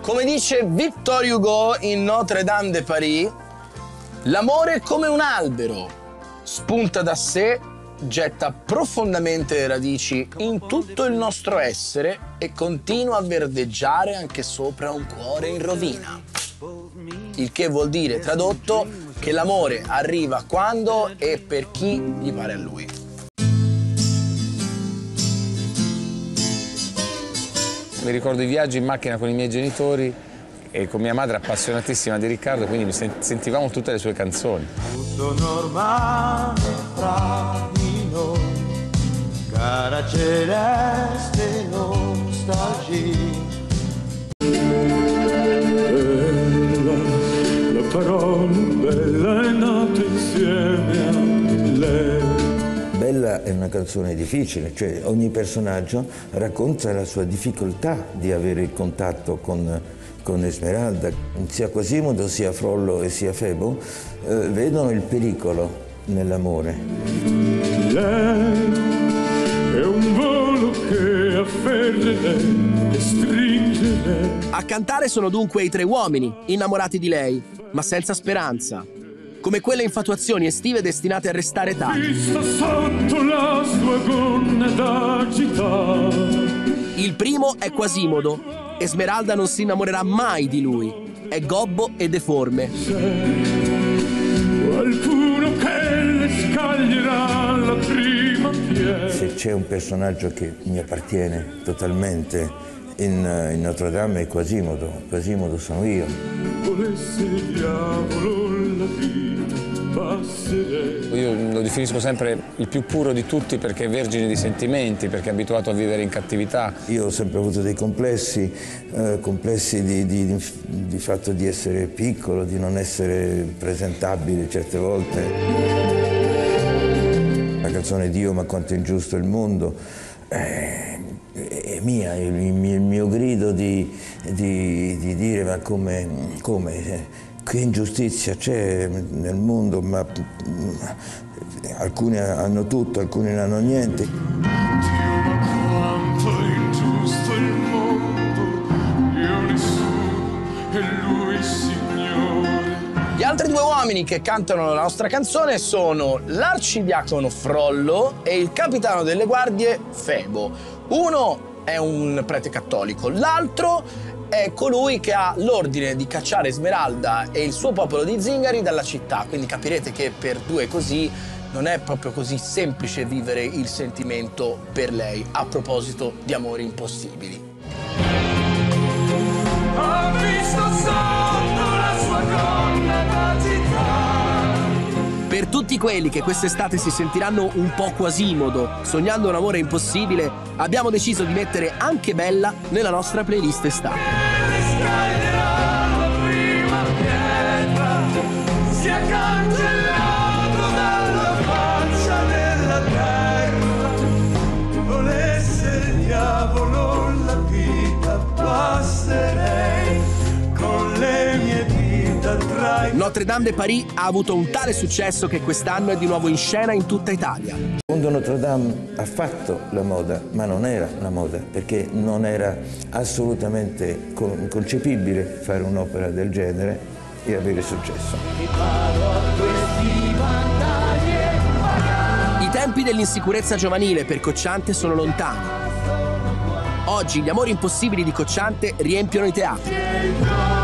Come dice Victor Hugo in Notre Dame de Paris, l'amore è come un albero, spunta da sé, getta profondamente le radici in tutto il nostro essere e continua a verdeggiare anche sopra un cuore in rovina. Il che vuol dire, tradotto, che l'amore arriva quando e per chi gli pare a lui. Mi ricordo i viaggi in macchina con i miei genitori e con mia madre appassionatissima di Riccardo, quindi mi sentivamo tutte le sue canzoni. Tutto normale fra di noi, cara celeste nostalgia. Bella, la parola bella È una canzone difficile, cioè ogni personaggio racconta la sua difficoltà di avere il contatto con, con Esmeralda. Sia Quasimodo, sia Frollo e sia Febo eh, vedono il pericolo nell'amore. Lei è un volo che afferra e stringe A cantare sono dunque i tre uomini, innamorati di lei, ma senza speranza come quelle infatuazioni estive destinate a restare tali. Il primo è Quasimodo. Esmeralda non si innamorerà mai di lui. È gobbo e deforme. Qualcuno che le scaglierà la prima pietra. Se c'è un personaggio che mi appartiene totalmente in, in Notre Dame è Quasimodo. Quasimodo sono io. Volesse il diavolo io lo definisco sempre il più puro di tutti perché è vergine di sentimenti, perché è abituato a vivere in cattività. Io ho sempre avuto dei complessi, eh, complessi di, di, di, fatto di essere piccolo, di non essere presentabile certe volte. La canzone Dio ma quanto è ingiusto il mondo eh, è mia, il, mio, il mio grido di, di, dire ma come, come che ingiustizia c'è nel mondo, ma alcuni hanno tutto, alcuni non hanno niente. quanto è ingiusto il mondo, io nessuno e lui Signore. Gli altri due uomini che cantano la nostra canzone sono l'arcidiacono Frollo e il capitano delle guardie Febo. Uno è un prete cattolico, l'altro è colui che ha l'ordine di cacciare Smeralda e il suo popolo di zingari dalla città, quindi capirete che per due così non è proprio così semplice vivere il sentimento per lei, a proposito di amori impossibili. Quelli che quest'estate si sentiranno un po' quasimodo, sognando un amore impossibile, abbiamo deciso di mettere anche Bella nella nostra playlist estate. Notre Dame de Paris ha avuto un tale successo che quest'anno è di nuovo in scena in tutta Italia. Quando Notre Dame ha fatto la moda, ma non era la moda, perché non era assolutamente concepibile fare un'opera del genere e avere successo. I tempi dell'insicurezza giovanile per Cocciante sono lontani. Oggi gli amori impossibili di Cocciante riempiono i teatri.